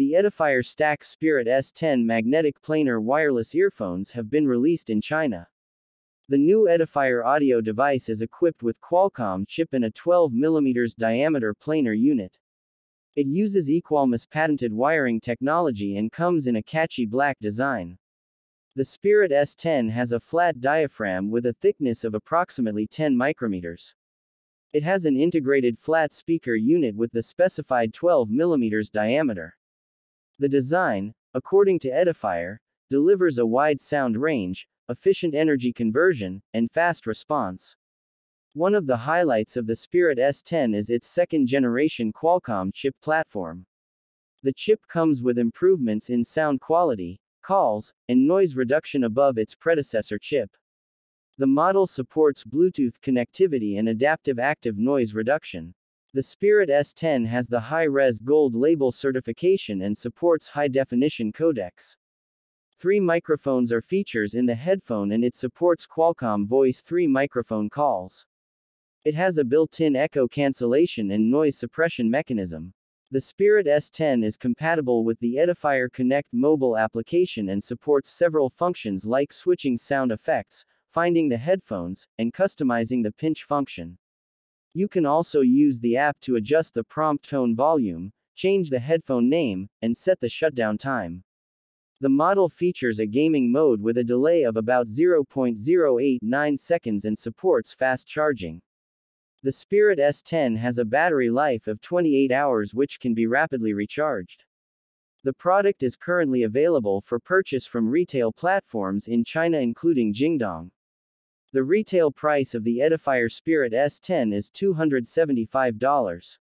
The Edifier Stax Spirit S10 magnetic planar wireless earphones have been released in China. The new Edifier audio device is equipped with Qualcomm chip and a 12mm diameter planar unit. It uses EqualMass patented wiring technology and comes in a catchy black design. The Spirit S10 has a flat diaphragm with a thickness of approximately 10 micrometers. It has an integrated flat speaker unit with the specified 12 mm diameter. The design, according to Edifier, delivers a wide sound range, efficient energy conversion, and fast response. One of the highlights of the Spirit S10 is its second generation Qualcomm chip platform. The chip comes with improvements in sound quality, calls, and noise reduction above its predecessor chip. The model supports Bluetooth connectivity and adaptive active noise reduction. The Spirit S10 has the high-res gold label certification and supports high-definition codecs. Three microphones are features in the headphone and it supports Qualcomm Voice 3 microphone calls. It has a built-in echo cancellation and noise suppression mechanism. The Spirit S10 is compatible with the Edifier Connect mobile application and supports several functions like switching sound effects, finding the headphones, and customizing the pinch function. You can also use the app to adjust the prompt tone volume, change the headphone name, and set the shutdown time. The model features a gaming mode with a delay of about 0.089 seconds and supports fast charging. The Spirit S10 has a battery life of 28 hours which can be rapidly recharged. The product is currently available for purchase from retail platforms in China including Jingdong. The retail price of the Edifier Spirit S10 is $275.